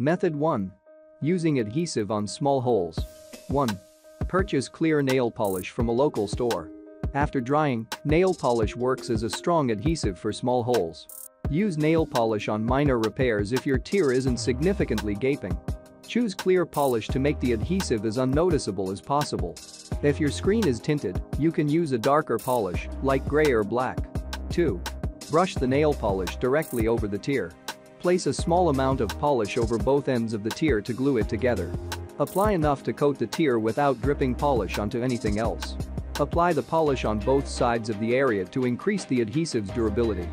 Method 1. Using adhesive on small holes. 1. Purchase clear nail polish from a local store. After drying, nail polish works as a strong adhesive for small holes. Use nail polish on minor repairs if your tear isn't significantly gaping. Choose clear polish to make the adhesive as unnoticeable as possible. If your screen is tinted, you can use a darker polish, like gray or black. 2. Brush the nail polish directly over the tear. Place a small amount of polish over both ends of the tear to glue it together. Apply enough to coat the tear without dripping polish onto anything else. Apply the polish on both sides of the area to increase the adhesive's durability.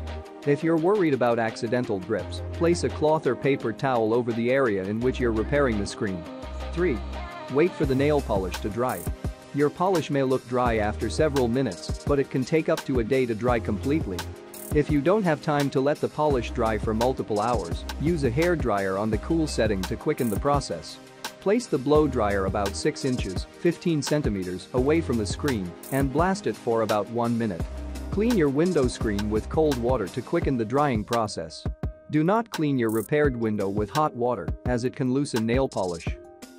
If you're worried about accidental drips, place a cloth or paper towel over the area in which you're repairing the screen. 3. Wait for the nail polish to dry. Your polish may look dry after several minutes, but it can take up to a day to dry completely. If you don't have time to let the polish dry for multiple hours, use a hair dryer on the cool setting to quicken the process. Place the blow dryer about 6 inches 15 centimeters away from the screen and blast it for about 1 minute. Clean your window screen with cold water to quicken the drying process. Do not clean your repaired window with hot water as it can loosen nail polish.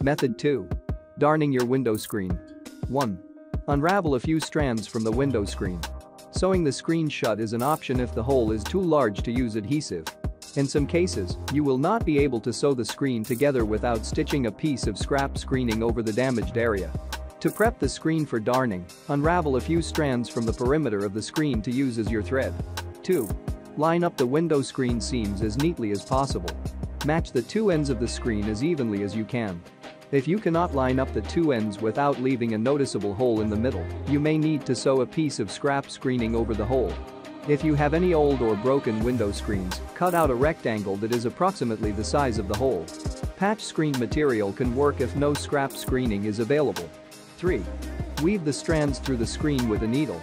Method 2. Darning your window screen. 1. Unravel a few strands from the window screen. Sewing the screen shut is an option if the hole is too large to use adhesive. In some cases, you will not be able to sew the screen together without stitching a piece of scrap screening over the damaged area. To prep the screen for darning, unravel a few strands from the perimeter of the screen to use as your thread. 2. Line up the window screen seams as neatly as possible. Match the two ends of the screen as evenly as you can. If you cannot line up the two ends without leaving a noticeable hole in the middle, you may need to sew a piece of scrap screening over the hole. If you have any old or broken window screens, cut out a rectangle that is approximately the size of the hole. Patch screen material can work if no scrap screening is available. 3. Weave the strands through the screen with a needle.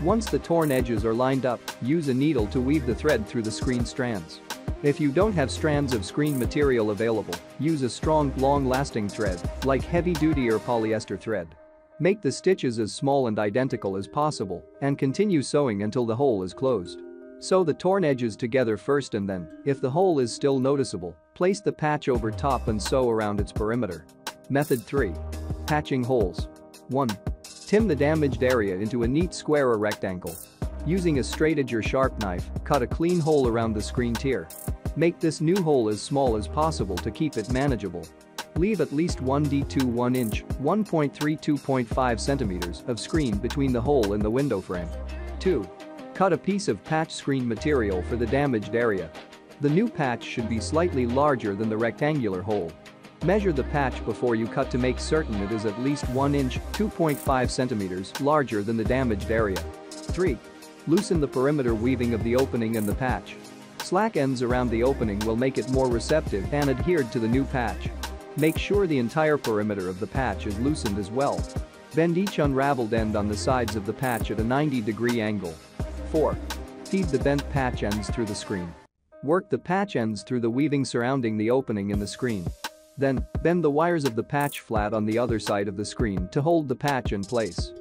Once the torn edges are lined up, use a needle to weave the thread through the screen strands. If you don't have strands of screen material available, use a strong, long-lasting thread, like heavy-duty or polyester thread. Make the stitches as small and identical as possible and continue sewing until the hole is closed. Sew the torn edges together first and then, if the hole is still noticeable, place the patch over top and sew around its perimeter. Method 3. Patching holes. 1. Tim the damaged area into a neat square or rectangle. Using a straight edge or sharp knife, cut a clean hole around the screen tier. Make this new hole as small as possible to keep it manageable. Leave at least 1d2 1 inch 1.32.5 centimeters of screen between the hole and the window frame. 2. Cut a piece of patch screen material for the damaged area. The new patch should be slightly larger than the rectangular hole. Measure the patch before you cut to make certain it is at least 1 inch 2.5 centimeters larger than the damaged area. 3. Loosen the perimeter weaving of the opening and the patch. Slack ends around the opening will make it more receptive and adhered to the new patch. Make sure the entire perimeter of the patch is loosened as well. Bend each unraveled end on the sides of the patch at a 90 degree angle. 4. Feed the bent patch ends through the screen. Work the patch ends through the weaving surrounding the opening in the screen. Then, bend the wires of the patch flat on the other side of the screen to hold the patch in place.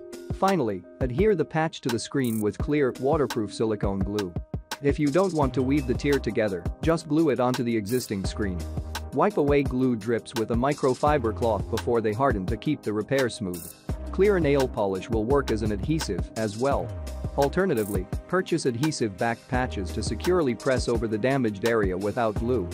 Finally, adhere the patch to the screen with clear, waterproof silicone glue. If you don't want to weave the tear together, just glue it onto the existing screen. Wipe away glue drips with a microfiber cloth before they harden to keep the repair smooth. Clear nail polish will work as an adhesive as well. Alternatively, purchase adhesive backed patches to securely press over the damaged area without glue.